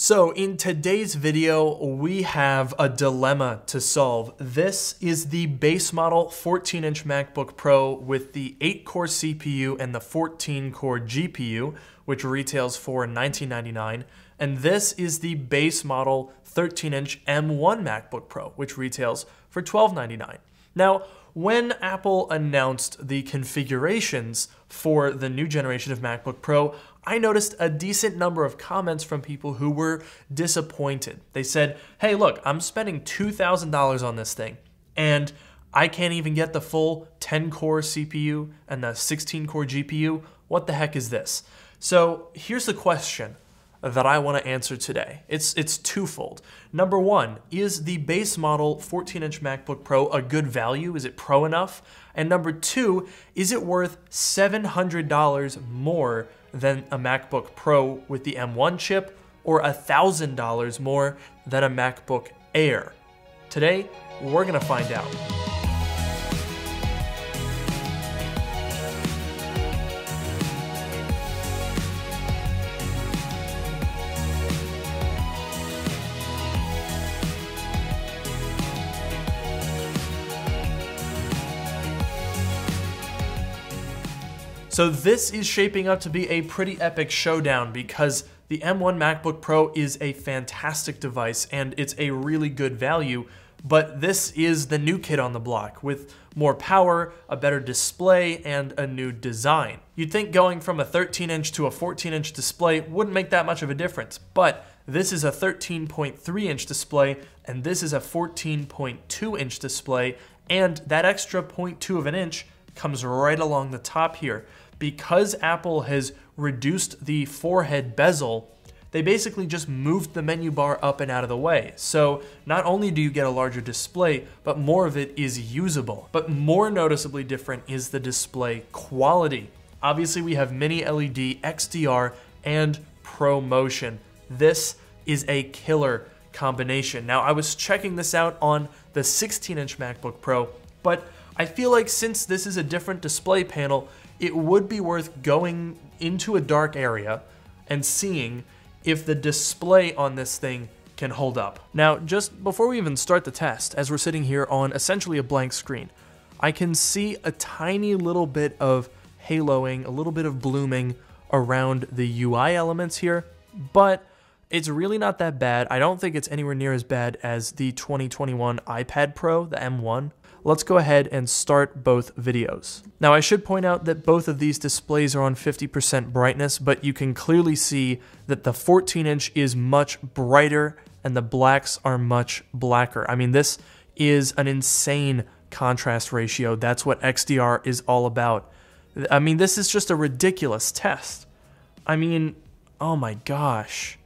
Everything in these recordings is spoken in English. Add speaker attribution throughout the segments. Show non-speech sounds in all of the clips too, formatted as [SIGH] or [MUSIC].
Speaker 1: So in today's video, we have a dilemma to solve. This is the base model 14-inch MacBook Pro with the 8-core CPU and the 14-core GPU, which retails for 1999. And this is the base model 13-inch M1 MacBook Pro, which retails for 1299. Now, when Apple announced the configurations for the new generation of MacBook Pro, I noticed a decent number of comments from people who were disappointed. They said, hey, look, I'm spending $2,000 on this thing, and I can't even get the full 10 core CPU and the 16 core GPU. What the heck is this? So here's the question that I want to answer today. It's it's twofold. Number 1, is the base model 14-inch MacBook Pro a good value? Is it pro enough? And number 2, is it worth $700 more than a MacBook Pro with the M1 chip or $1,000 more than a MacBook Air? Today, we're to find out. So this is shaping up to be a pretty epic showdown because the M1 MacBook Pro is a fantastic device and it's a really good value, but this is the new kid on the block with more power, a better display, and a new design. You'd think going from a 13 inch to a 14 inch display wouldn't make that much of a difference, but this is a 13.3 inch display and this is a 14.2 inch display, and that extra 0.2 of an inch comes right along the top here because Apple has reduced the forehead bezel, they basically just moved the menu bar up and out of the way. So not only do you get a larger display, but more of it is usable. But more noticeably different is the display quality. Obviously we have Mini LED, XDR, and ProMotion. This is a killer combination. Now I was checking this out on the 16-inch MacBook Pro, but I feel like since this is a different display panel, it would be worth going into a dark area and seeing if the display on this thing can hold up. Now, just before we even start the test, as we're sitting here on essentially a blank screen, I can see a tiny little bit of haloing, a little bit of blooming around the UI elements here, but it's really not that bad. I don't think it's anywhere near as bad as the 2021 iPad Pro, the M1, let's go ahead and start both videos. Now I should point out that both of these displays are on 50% brightness, but you can clearly see that the 14 inch is much brighter and the blacks are much blacker. I mean, this is an insane contrast ratio. That's what XDR is all about. I mean, this is just a ridiculous test. I mean, oh my gosh.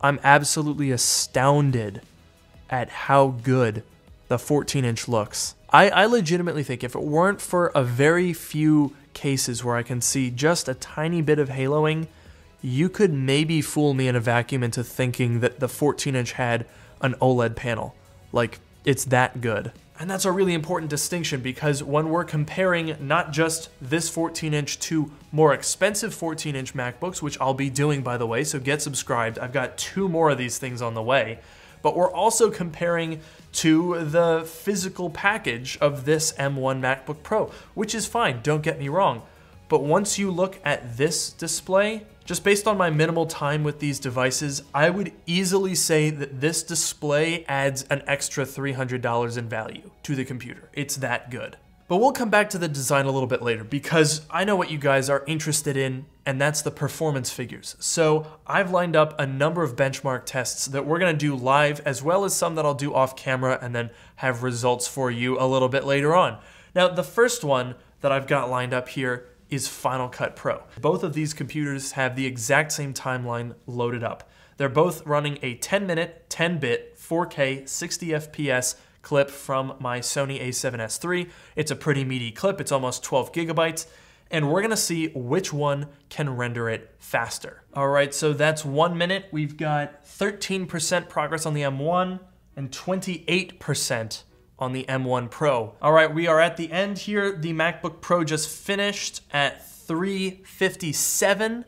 Speaker 1: I'm absolutely astounded at how good the 14 inch looks. I, I legitimately think if it weren't for a very few cases where I can see just a tiny bit of haloing, you could maybe fool me in a vacuum into thinking that the 14 inch had an OLED panel. Like, it's that good. And that's a really important distinction because when we're comparing not just this 14 inch to more expensive 14 inch MacBooks, which I'll be doing by the way, so get subscribed. I've got two more of these things on the way but we're also comparing to the physical package of this M1 MacBook Pro, which is fine, don't get me wrong. But once you look at this display, just based on my minimal time with these devices, I would easily say that this display adds an extra $300 in value to the computer. It's that good. But we'll come back to the design a little bit later because I know what you guys are interested in, and that's the performance figures. So I've lined up a number of benchmark tests that we're gonna do live, as well as some that I'll do off camera and then have results for you a little bit later on. Now, the first one that I've got lined up here is Final Cut Pro. Both of these computers have the exact same timeline loaded up. They're both running a 10 minute, 10 bit, 4K, 60 FPS clip from my Sony a7S III. It's a pretty meaty clip, it's almost 12 gigabytes, and we're gonna see which one can render it faster. All right, so that's one minute. We've got 13% progress on the M1 and 28% on the M1 Pro. All right, we are at the end here. The MacBook Pro just finished at 357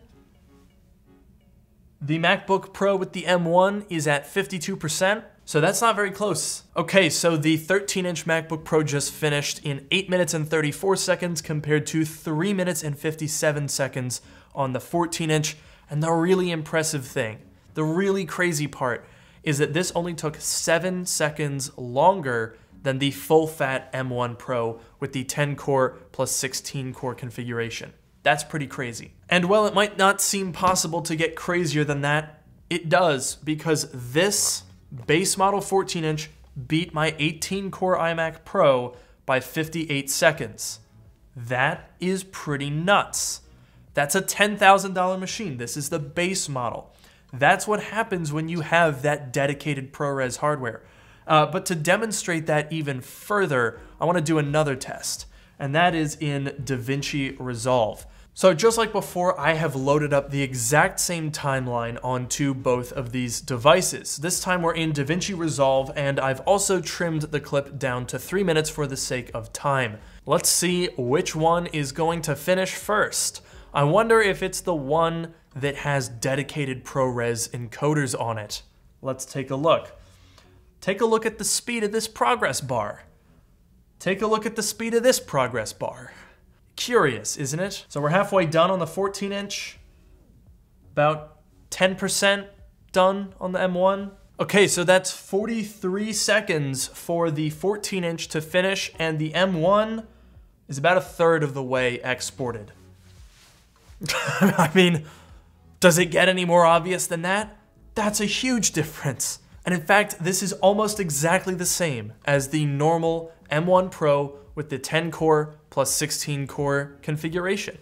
Speaker 1: The MacBook Pro with the M1 is at 52%, so that's not very close. Okay, so the 13 inch MacBook Pro just finished in 8 minutes and 34 seconds compared to 3 minutes and 57 seconds on the 14 inch. And the really impressive thing, the really crazy part, is that this only took 7 seconds longer than the full fat M1 Pro with the 10 core plus 16 core configuration. That's pretty crazy. And while it might not seem possible to get crazier than that, it does because this base model 14 inch beat my 18 core iMac Pro by 58 seconds. That is pretty nuts. That's a $10,000 machine. This is the base model. That's what happens when you have that dedicated ProRes hardware. Uh, but to demonstrate that even further, I want to do another test, and that is in DaVinci Resolve. So just like before, I have loaded up the exact same timeline onto both of these devices. This time we're in DaVinci Resolve, and I've also trimmed the clip down to three minutes for the sake of time. Let's see which one is going to finish first. I wonder if it's the one that has dedicated ProRes encoders on it. Let's take a look. Take a look at the speed of this progress bar. Take a look at the speed of this progress bar. Curious, isn't it? So we're halfway done on the 14 inch. About 10% done on the M1. Okay, so that's 43 seconds for the 14 inch to finish, and the M1 is about a third of the way exported. [LAUGHS] I mean, does it get any more obvious than that? That's a huge difference. And in fact, this is almost exactly the same as the normal M1 Pro with the 10 core plus 16 core configuration.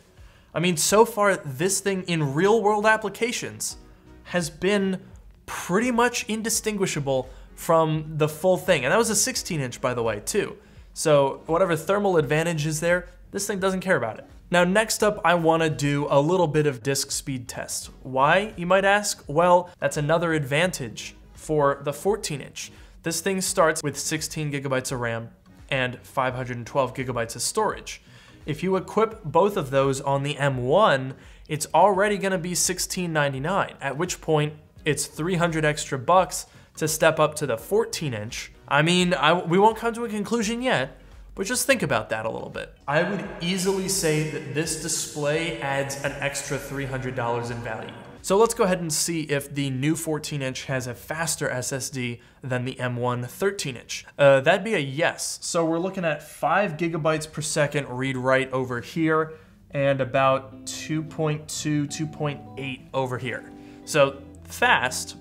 Speaker 1: I mean, so far, this thing in real world applications has been pretty much indistinguishable from the full thing. And that was a 16 inch, by the way, too. So whatever thermal advantage is there, this thing doesn't care about it. Now next up, I wanna do a little bit of disk speed test. Why, you might ask? Well, that's another advantage for the 14 inch. This thing starts with 16 gigabytes of RAM and 512 gigabytes of storage. If you equip both of those on the M1, it's already gonna be $16.99, at which point it's 300 extra bucks to step up to the 14 inch. I mean, I, we won't come to a conclusion yet, but just think about that a little bit. I would easily say that this display adds an extra $300 in value. So let's go ahead and see if the new 14 inch has a faster SSD than the M1 13 inch. Uh, that'd be a yes. So we're looking at five gigabytes per second read write over here and about 2.2, 2.8 over here. So fast,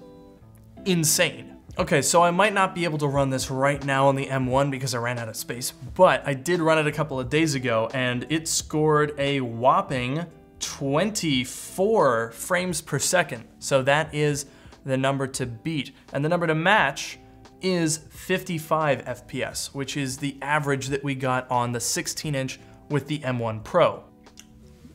Speaker 1: insane. Okay, so I might not be able to run this right now on the M1 because I ran out of space, but I did run it a couple of days ago and it scored a whopping 24 frames per second. So that is the number to beat. And the number to match is 55 FPS, which is the average that we got on the 16 inch with the M1 Pro.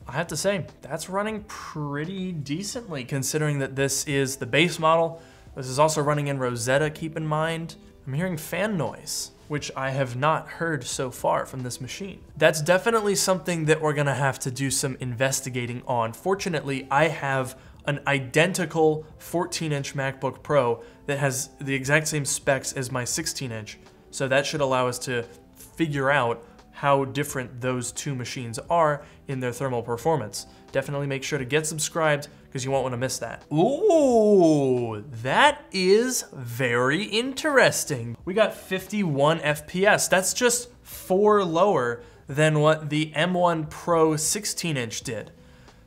Speaker 1: I have to say, that's running pretty decently considering that this is the base model. This is also running in Rosetta, keep in mind. I'm hearing fan noise which I have not heard so far from this machine. That's definitely something that we're gonna have to do some investigating on. Fortunately, I have an identical 14 inch MacBook Pro that has the exact same specs as my 16 inch. So that should allow us to figure out how different those two machines are in their thermal performance. Definitely make sure to get subscribed because you won't want to miss that. Ooh, that is very interesting. We got 51 FPS. That's just four lower than what the M1 Pro 16 inch did.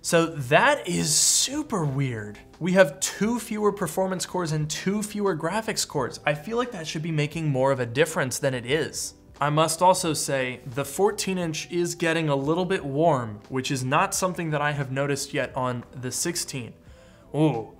Speaker 1: So that is super weird. We have two fewer performance cores and two fewer graphics cores. I feel like that should be making more of a difference than it is. I must also say, the 14 inch is getting a little bit warm, which is not something that I have noticed yet on the 16. Ooh,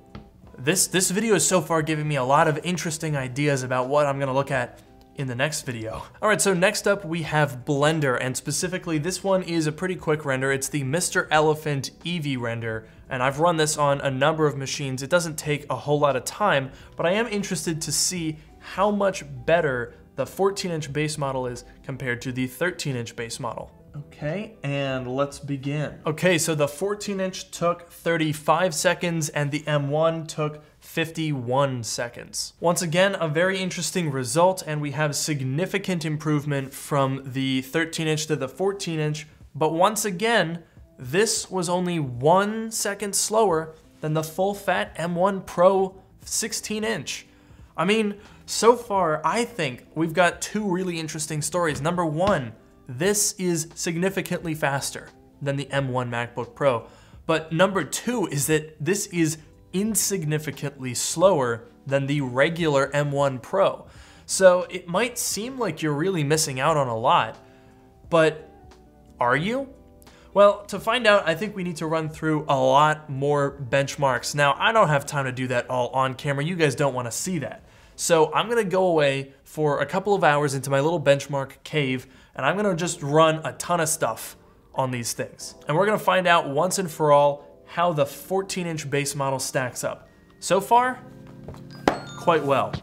Speaker 1: this, this video is so far giving me a lot of interesting ideas about what I'm gonna look at in the next video. All right, so next up we have Blender, and specifically this one is a pretty quick render. It's the Mr. Elephant Eevee render, and I've run this on a number of machines. It doesn't take a whole lot of time, but I am interested to see how much better the 14 inch base model is compared to the 13 inch base model. Okay, and let's begin. Okay, so the 14 inch took 35 seconds and the M1 took 51 seconds. Once again, a very interesting result, and we have significant improvement from the 13 inch to the 14 inch, but once again, this was only one second slower than the full fat M1 Pro 16 inch. I mean, so far, I think we've got two really interesting stories. Number one, this is significantly faster than the M1 MacBook Pro. But number two is that this is insignificantly slower than the regular M1 Pro. So it might seem like you're really missing out on a lot, but are you? Well, to find out, I think we need to run through a lot more benchmarks. Now, I don't have time to do that all on camera. You guys don't want to see that. So I'm gonna go away for a couple of hours into my little benchmark cave, and I'm gonna just run a ton of stuff on these things. And we're gonna find out once and for all how the 14 inch base model stacks up. So far, quite well.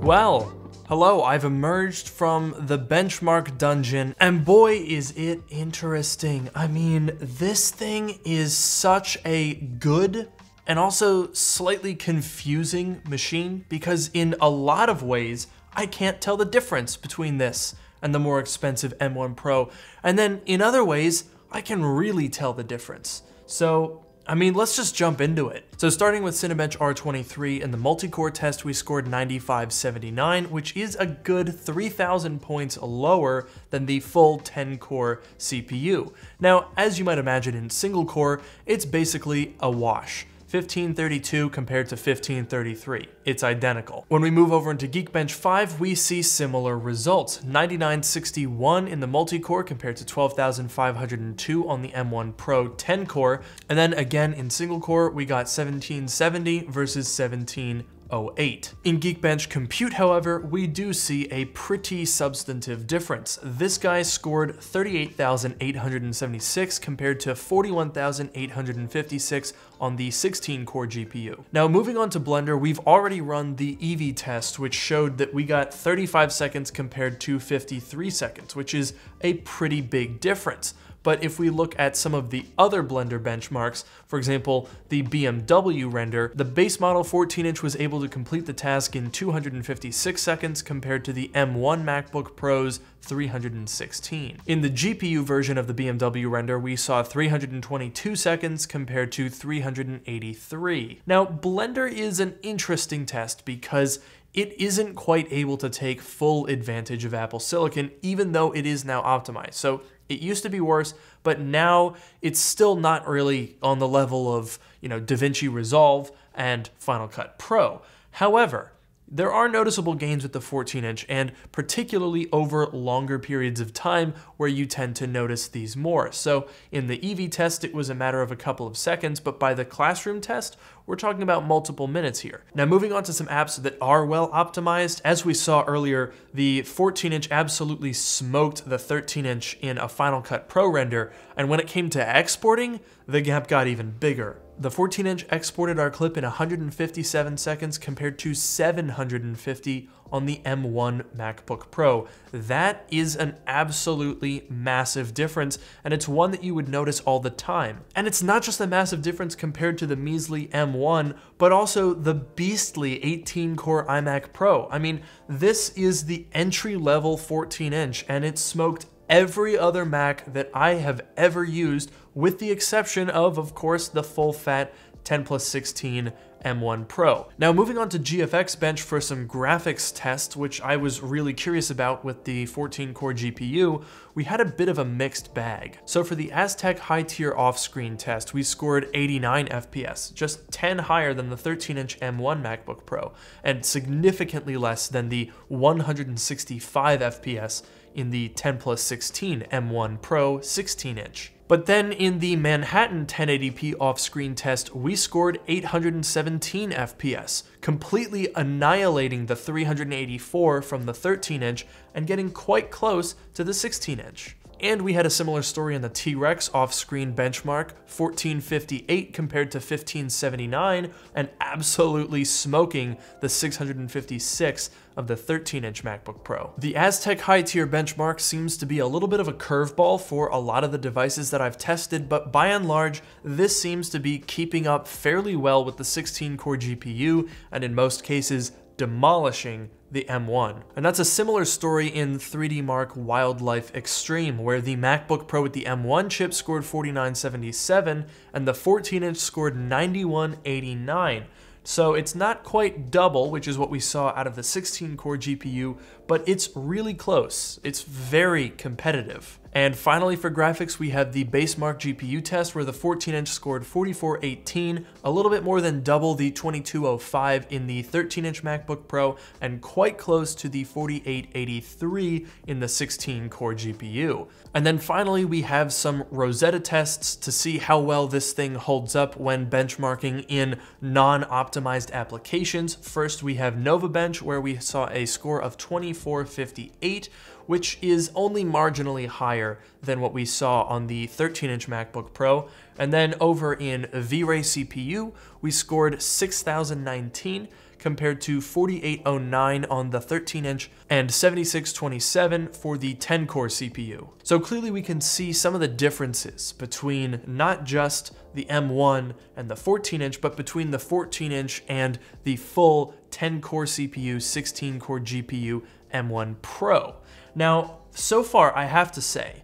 Speaker 1: Well, hello, I've emerged from the benchmark dungeon, and boy is it interesting. I mean, this thing is such a good and also slightly confusing machine because in a lot of ways, I can't tell the difference between this and the more expensive M1 Pro. And then in other ways, I can really tell the difference. So I mean, let's just jump into it. So starting with Cinebench R23, in the multi-core test we scored 9579, which is a good 3,000 points lower than the full 10-core CPU. Now, as you might imagine in single core, it's basically a wash. 1532 compared to 1533. It's identical. When we move over into Geekbench 5, we see similar results. 9961 in the multi-core compared to 12,502 on the M1 Pro 10-core. And then again in single core, we got 1770 versus 17 08. In Geekbench Compute, however, we do see a pretty substantive difference. This guy scored 38,876 compared to 41,856 on the 16-core GPU. Now moving on to Blender, we've already run the Eevee test, which showed that we got 35 seconds compared to 53 seconds, which is a pretty big difference. But if we look at some of the other Blender benchmarks, for example, the BMW render, the base model 14 inch was able to complete the task in 256 seconds compared to the M1 MacBook Pro's 316. In the GPU version of the BMW render, we saw 322 seconds compared to 383. Now, Blender is an interesting test because it isn't quite able to take full advantage of Apple Silicon, even though it is now optimized. So it used to be worse, but now it's still not really on the level of, you know, DaVinci Resolve and Final Cut Pro. However, there are noticeable gains with the 14 inch and particularly over longer periods of time where you tend to notice these more. So in the Eevee test, it was a matter of a couple of seconds, but by the classroom test, we're talking about multiple minutes here. Now moving on to some apps that are well optimized, as we saw earlier, the 14 inch absolutely smoked the 13 inch in a Final Cut Pro render, and when it came to exporting, the gap got even bigger. The 14 inch exported our clip in 157 seconds compared to 750 on the M1 MacBook Pro. That is an absolutely massive difference, and it's one that you would notice all the time. And it's not just a massive difference compared to the measly M1, but also the beastly 18 core iMac Pro. I mean, this is the entry level 14 inch, and it smoked every other Mac that I have ever used with the exception of, of course, the full fat 10 plus 16 M1 Pro. Now moving on to GFX Bench for some graphics tests, which I was really curious about with the 14 core GPU, we had a bit of a mixed bag. So for the Aztec high tier off-screen test, we scored 89 FPS, just 10 higher than the 13 inch M1 MacBook Pro, and significantly less than the 165 FPS in the 10 plus 16 M1 Pro 16 inch. But then in the Manhattan 1080p off-screen test, we scored 817 FPS, completely annihilating the 384 from the 13-inch and getting quite close to the 16-inch. And we had a similar story in the T-Rex off-screen benchmark, 1458 compared to 1579, and absolutely smoking the 656 of the 13-inch MacBook Pro. The Aztec high-tier benchmark seems to be a little bit of a curveball for a lot of the devices that I've tested, but by and large, this seems to be keeping up fairly well with the 16-core GPU, and in most cases, demolishing the M1. And that's a similar story in 3D Mark Wildlife Extreme, where the MacBook Pro with the M1 chip scored 4977 and the 14-inch scored 9189. So it's not quite double, which is what we saw out of the 16-core GPU, but it's really close. It's very competitive. And finally for graphics, we have the Basemark GPU test where the 14-inch scored 4418, a little bit more than double the 2205 in the 13-inch MacBook Pro, and quite close to the 4883 in the 16-core GPU. And then finally, we have some Rosetta tests to see how well this thing holds up when benchmarking in non-optimized applications. First, we have NovaBench, where we saw a score of 2458, which is only marginally higher than what we saw on the 13-inch MacBook Pro. And then over in V-Ray CPU, we scored 6019 compared to 4809 on the 13-inch and 7627 for the 10-core CPU. So clearly we can see some of the differences between not just the M1 and the 14-inch, but between the 14-inch and the full 10-core CPU, 16-core GPU M1 Pro. Now, so far, I have to say,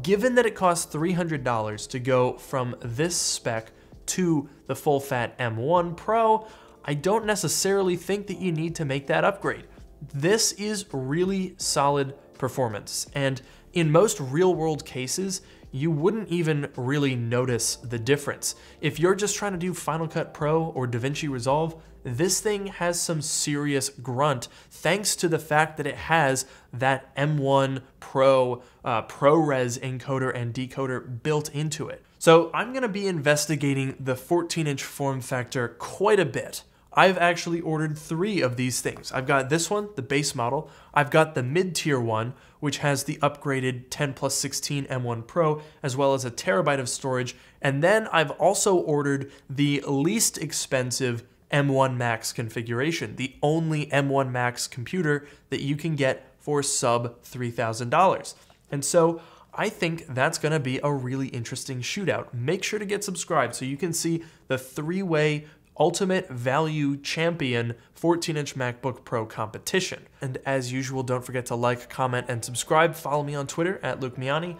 Speaker 1: given that it costs $300 to go from this spec to the full fat M1 Pro, I don't necessarily think that you need to make that upgrade. This is really solid performance, and in most real world cases, you wouldn't even really notice the difference. If you're just trying to do Final Cut Pro or DaVinci Resolve, this thing has some serious grunt thanks to the fact that it has that M1 Pro uh, ProRes encoder and decoder built into it. So I'm gonna be investigating the 14 inch form factor quite a bit. I've actually ordered three of these things. I've got this one, the base model. I've got the mid-tier one, which has the upgraded 10 plus 16 M1 Pro, as well as a terabyte of storage. And then I've also ordered the least expensive M1 Max configuration, the only M1 Max computer that you can get for sub $3,000. And so I think that's going to be a really interesting shootout. Make sure to get subscribed so you can see the three-way ultimate value champion 14-inch MacBook Pro competition. And as usual, don't forget to like, comment, and subscribe. Follow me on Twitter at Luke Miani,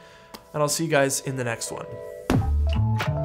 Speaker 1: and I'll see you guys in the next one.